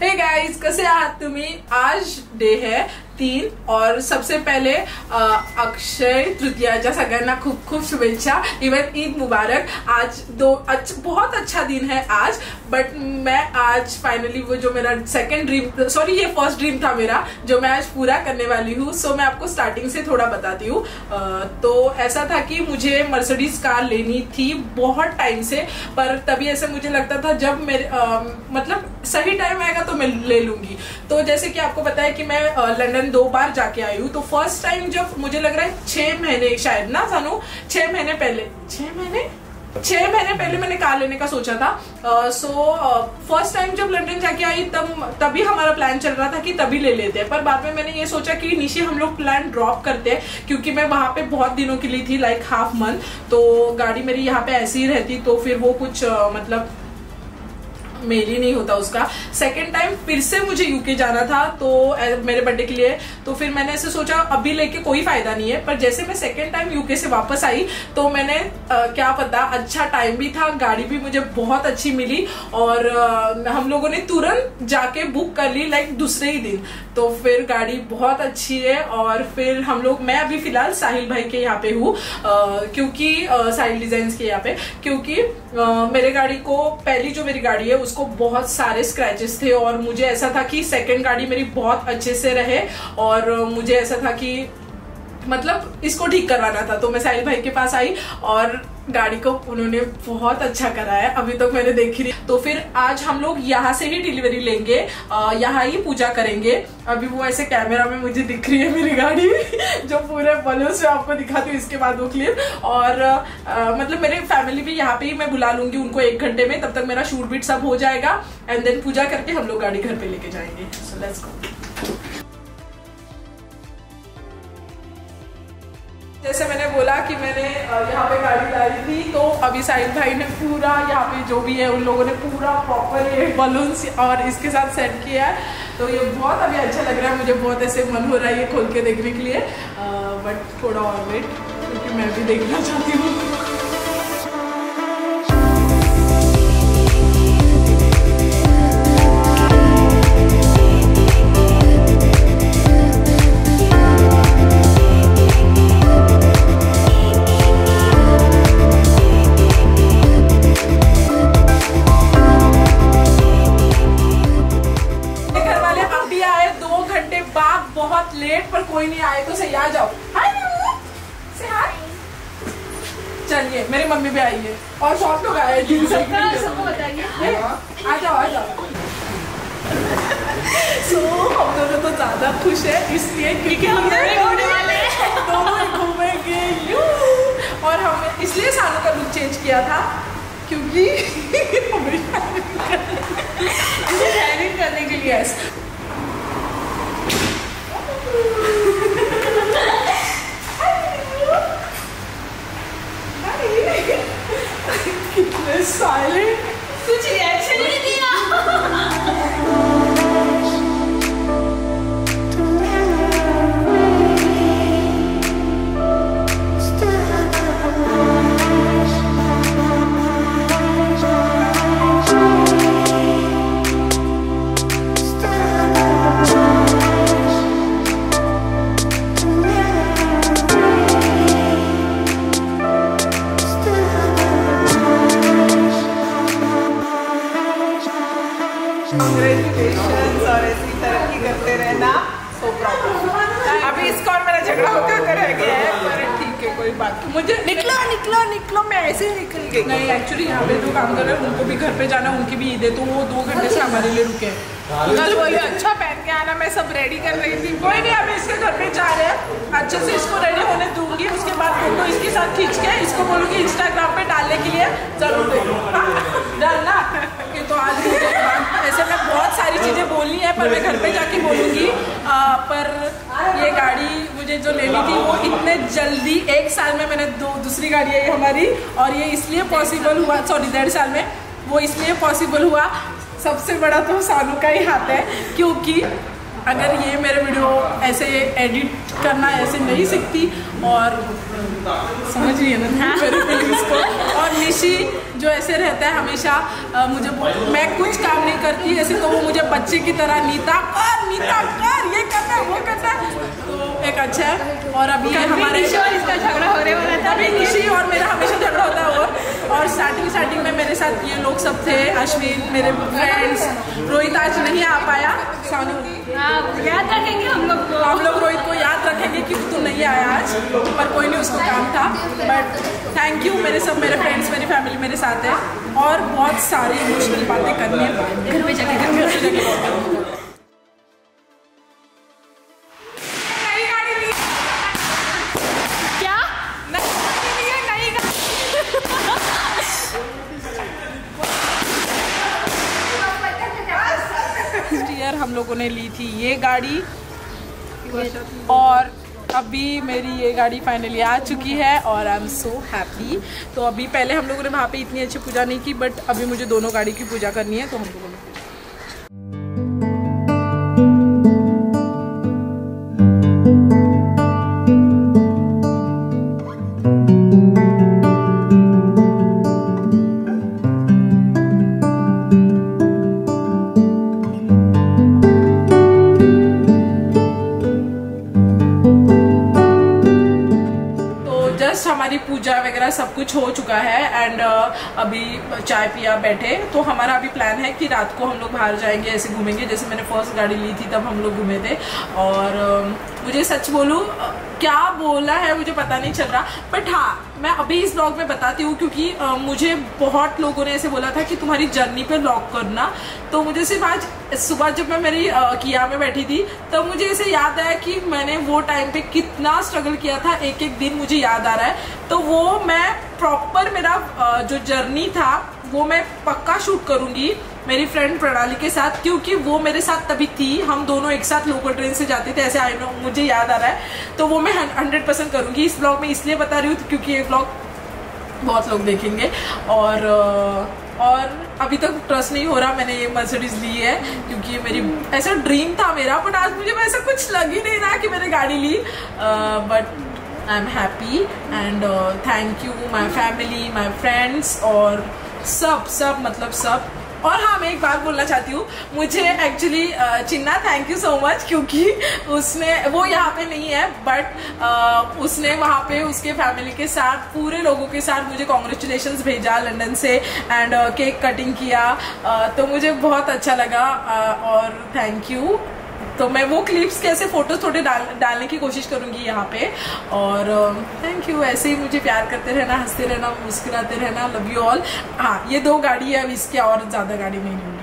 Hey guys कसे आहात तुम्ही आज डे है। तीन और सबसे पहले अक्षय तृतीयाच्या सगळ्यांना खूप खूप शुभेच्छा इवन ईद मुबारक। आज दो अच्छ, बहुत अच्छा दिन है आज बट मैं आज फाइनली वो जो मेरा सेकंड ड्रीम सॉरी ये फ़र्स्ट ड्रीम था मेरा जो मैं आज पूरा करने वाली हूँ सो मैं आपको स्टार्टिंग से थोड़ा बताती हूँ। तो ऐसा था कि मुझे मर्सडीज कार लेनी थी बहुत टाइम से पर तभी ऐसे मुझे लगता था जब मेरे अ, मतलब सही टाइम आएगा तो मैं ले लूँगी। तो जैसे कि आपको पता है कि मैं अ, लंदन दो बार जाके आई हूँ। तो फ़र्स्ट टाइम जब मुझे लग रहा है छह महीने शायद ना सानू छह महीने पहले छह महीने? छह महीने पहले मैंने कार लेने का सोचा था। सो फ़र्स्ट टाइम जब लंदन जाके आई तब तभी हमारा प्लान चल रहा था कि तभी ले लेते हैं। पर बाद में मैंने ये सोचा कि निशी हम लोग प्लान ड्रॉप करते हैं क्योंकि मैं वहाँ पे बहुत दिनों के लिए थी लाइक हाफ़ मंथ तो गाड़ी मेरी यहाँ पे ऐसी ही रहती तो फिर वो कुछ अ, मतलब मेल ही नहीं होता उसका। सेकेंड टाइम फिर से मुझे यूके जाना था तो मेरे बर्थडे के लिए। तो फिर मैंने ऐसे सोचा अभी लेके कोई फ़ायदा नहीं है पर जैसे मैं सेकेंड टाइम यूके से वापस आई तो मैंने अ, क्या पता अच्छा टाइम भी था गाड़ी भी मुझे बहुत अच्छी मिली और अ, हम लोगों ने तुरंत जाके बुक कर ली लाइक दूसरे ही दिन। तो फिर गाड़ी बहुत अच्छी है और फिर हम लोग मैं अभी फ़िलहाल साहिल भाई के यहाँ पे हूँ क्योंकि साहिल डिज़ाइन के यहाँ पे क्योंकि अ, मेरे गाड़ी को पहली जो मेरी गाड़ी है उसको बहुत सारे स्क्रैचेस थे और मुझे ऐसा था कि सेकेंड गाड़ी मेरी बहुत अच्छे से रहे और मुझे ऐसा था कि मतलब इसको ठीक करवाना था। तो मैं साहिल भाई के पास आई और गाड़ी को उन्होंने बहुत अच्छा करा है अभी तक तो मैंने देखी नहीं। तो फिर आज हम लोग यहाँ से ही डिलीवरी लेंगे यहाँ ही पूजा करेंगे। अभी वो ऐसे कैमरा में मुझे दिख रही है मेरी गाड़ी जो पूरे बलों से आपको दिखाती हूँ इसके बाद वो क्लियर और अ, मतलब मेरे फैमिली भी यहाँ पे ही मैं बुला लूँगी उनको एक घंटे में तब तक मेरा शूट बीट सब हो जाएगा। एंड देन पूजा करके हम लोग गाड़ी घर पे लेके जाएँगे। सो लेट्स गो जैसे मैंने बोला कि मैंने यहाँ पे गाड़ी लाई थी तो अभी साहिल भाई ने पूरा यहाँ पे जो भी है, उन लोगों ने पूरा प्रॉपर ये बलून्स और इसके साथ सेट किया है। तो ये बहुत अभी अच्छा लग रहा है, मुझे बहुत ऐसे मन हो रहा है ये खोल के देखने के लिए। बट थोड़ा और वेट क्योंकि मैं भी देखना चाहती हूँ। कोई नहीं आए तो सही आ जाओ। हाय से हाय चलिए मेरी मम्मी भी आई है और सब लोग आए हैं। सबको बताइए। आ जाओ आ जाओ। सो हम दोनों तो ज़्यादा खुश है इसलिए क्योंकि हम दोनों ही। घूमेंगे और हम इसलिए सानू का लुक चेंज किया था क्योंकि ड्राइविंग करने के लिए होकर कर गया है पर ठीक है कोई बात नहीं। मुझे निकलो निकलो निकलो मैं ऐसे निकल गई। नहीं एक्चुअली यहाँ पे जो काम कर रहे हैं उनको भी घर पे जाना उनकी भी ईद है तो वो दो घंटे से हमारे लिए रुके हैं। कल बोले अच्छा पहन के आना मैं सब रेडी कर रही थी। कोई नहीं अभी इसके घर पे जा रहे हैं। अच्छे से इसको रेडी होने दूँगी उसके बाद फ़ोटो इसके साथ खींच के इसको बोलूँगी इंस्टाग्राम पे डालने के लिए ज़रूर डर तो आज ऐसे मैं बहुत सारी चीज़ें बोलनी है पर मैं घर पे जाके बोलूँगी। पर ये गाड़ी मुझे जो लेनी थी वो इतने जल्दी एक साल में मैंने दो दूसरी गाड़ी आई हमारी और ये इसलिए पॉसिबल हुआ सॉरी डेढ़ साल में वो इसलिए पॉसिबल हुआ। सबसे बड़ा तो सानू का ही हाथ है क्योंकि अगर ये मेरे वीडियो ऐसे एडिट करना ऐसे नहीं सीखती और समझ रही है ना को? और निशी जो ऐसे रहता है हमेशा अ, मुझे मैं कुछ काम नहीं करती ऐसे तो वो मुझे बच्चे की तरह नीता कर नीता कर ये करना है वो करना। है तो एक अच्छा है। और अभी हमारे और इसका झगड़ा होने वाला था। अभी निशी और मेरा हमेशा झगड़ा होता है और और स्टार्टिंग स्टार्टिंग में मेरे साथ ये लोग सब थे अश्विन मेरे फ्रेंड्स रोहित आज नहीं आ पाया। सानू याद रखेंगे हम लोग को? हम लोग रोहित को याद रखेंगे कि तू नहीं आया आज पर कोई नहीं उसको काम था। बट थैंक यू मेरे सब मेरे फ्रेंड्स मेरी फैमिली मेरे साथ है। और बहुत सारी इमोशनल बातें करनी है। घर में जाके ईयर हम लोगों ने ली थी ये गाड़ी। और अभी मेरी ये गाड़ी फाइनली आ चुकी है और आई एम सो हैप्पी तो अभी पहले हम लोगों ने वहाँ पे इतनी अच्छी पूजा नहीं की बट अभी मुझे दोनों गाड़ी की पूजा करनी है तो हम लोगों ने जस्ट हमारी पूजा वगैरह सब कुछ हो चुका है एंड uh, अभी चाय पिया बैठे तो हमारा अभी प्लान है कि रात को हम लोग बाहर जाएँगे ऐसे घूमेंगे। जैसे मैंने फ़र्स्ट गाड़ी ली थी तब हम लोग घूमे थे और अ, मुझे सच बोलूँ क्या बोला है मुझे पता नहीं चल रहा। बट हाँ मैं अभी इस ब्लॉग में बताती हूँ क्योंकि अ, मुझे बहुत लोगों ने ऐसे बोला था कि तुम्हारी जर्नी पे ब्लॉग करना। तो मुझे सिर्फ़ आज सुबह जब मैं मेरी अ, किया में बैठी थी तब तो मुझे ऐसे याद आया कि मैंने वो टाइम पे कितना स्ट्रगल किया था। एक एक दिन मुझे याद आ रहा है। तो वो मैं प्रॉपर मेरा अ, जो जर्नी था वो मैं पक्का शूट करूँगी। मेरी फ्रेंड प्रणाली के साथ, क्योंकि वो मेरे साथ तभी थी। हम दोनों एक साथ लोकल ट्रेन से जाते थे, ऐसे आई नो मुझे याद आ रहा है। तो वो मैं हंड्रेड परसेंट करूँगी इस ब्लॉग में, इसलिए बता रही हूँ, क्योंकि ये ब्लॉग बहुत लोग देखेंगे। और और अभी तक ट्रस्ट नहीं हो रहा, मैंने ये मर्सिडीज ली है, क्योंकि ये मेरी, ऐसा ड्रीम था मेरा बट आज मुझे वैसा कुछ लग ही नहीं रहा कि मैंने गाड़ी ली। But I am happy and thank you my family my friends और सब सब मतलब सब। और हाँ मैं एक बात बोलना चाहती हूँ। मुझे actually Chinna thank you so much क्योंकि उसने, वो यहाँ पे नहीं है बट उसने वहाँ पे उसके फैमिली के साथ, पूरे लोगों के साथ मुझे कॉन्ग्रेचुलेशन भेजा लंदन से एंड केक कटिंग किया। तो मुझे बहुत अच्छा लगा और थैंक यू तो मैं वो क्लिप्स कैसे फ़ोटोज़ थोड़े डाल डालने की कोशिश करूँगी यहाँ पे। और थैंक यू ऐसे ही मुझे प्यार करते रहना हँसते रहना मुस्कुराते रहना लव यू ऑल हाँ ये दो गाड़ी है अब इसके और ज़्यादा गाड़ी नहीं लूँगी।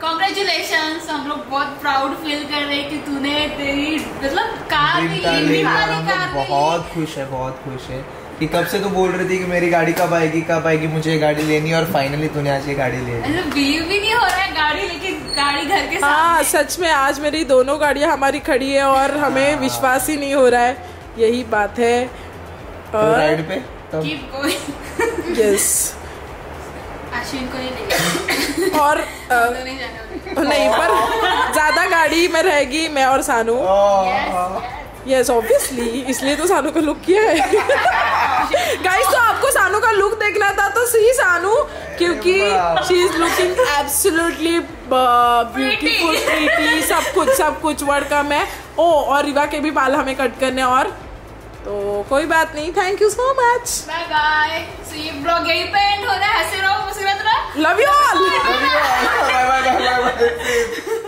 कॉन्ग्रेचुलेशन हम लोग बहुत प्राउड फील कर रहे हैं कि तूने तेरी मतलब कार ली। बहुत खुश है बहुत खुश है कि कब से तू बोल रही थी कि मेरी गाड़ी कब आएगी कब आएगी मुझे ये गाड़ी लेनी है और फाइनली तूने आज ये गाड़ी ले ली। बिलीव भी नहीं हो है गाड़ी लेकिन गाड़ी घर के हाँ सच में आज मेरी दोनों गाड़ियाँ हमारी खड़ी है और हमें विश्वास ही नहीं हो रहा है। यही बात है। तो राइड पे? यस अश्विन को नहीं और तो नहीं नहीं पर ज़्यादा गाड़ी में रहेगी मैं और सानू। यस ऑब्वियसली इसलिए तो सानू का लुक किया है। गाइस तो आपको सानू का लुक देखना था तो सी सानू। क्योंकि she is looking absolutely beautiful pretty सब कुछ सब कुछ वर्ड कम है ओ और रिवा के भी बाल हमें कट करने और। तो कोई बात नहीं। Thank you so much bye bye so ये ब्लॉग यही पे एंड हो रहा है? हंसे रहो मुस्कुराते रहो love you all bye bye bye bye